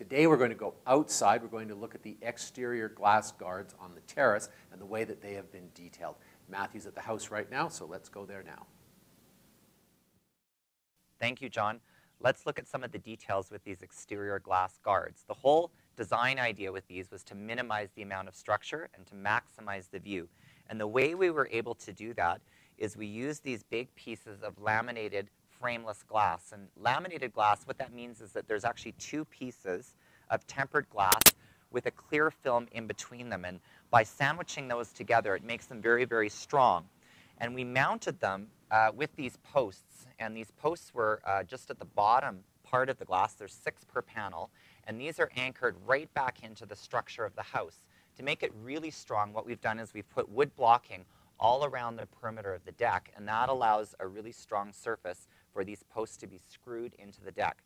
Today we're going to go outside. We're going to look at the exterior glass guards on the terrace and the way that they have been detailed. Matthew's at the house right now, so let's go there now. Thank you, John. Let's look at some of the details with these exterior glass guards. The whole design idea with these was to minimize the amount of structure and to maximize the view. And the way we were able to do that is we used these big pieces of laminated frameless glass. And laminated glass, what that means is that there's actually two pieces of tempered glass with a clear film in between them. And by sandwiching those together, it makes them very, very strong. And we mounted them uh, with these posts. And these posts were uh, just at the bottom part of the glass. There's six per panel. And these are anchored right back into the structure of the house. To make it really strong, what we've done is we've put wood blocking all around the perimeter of the deck, and that allows a really strong surface for these posts to be screwed into the deck.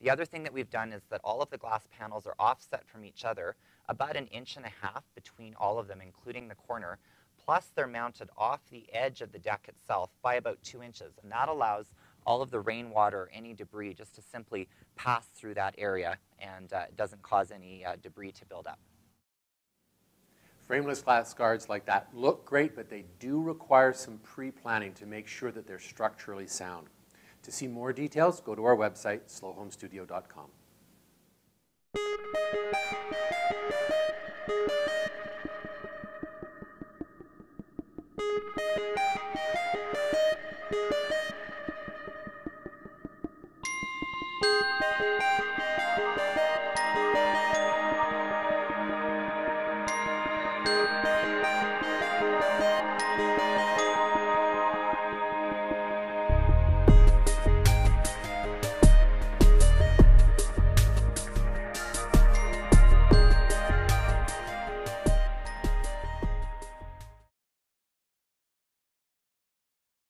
The other thing that we've done is that all of the glass panels are offset from each other about an inch and a half between all of them, including the corner, plus they're mounted off the edge of the deck itself by about two inches, and that allows all of the rainwater or any debris just to simply pass through that area and uh, doesn't cause any uh, debris to build up. Frameless glass guards like that look great, but they do require some pre-planning to make sure that they're structurally sound. To see more details, go to our website, slowhomestudio.com.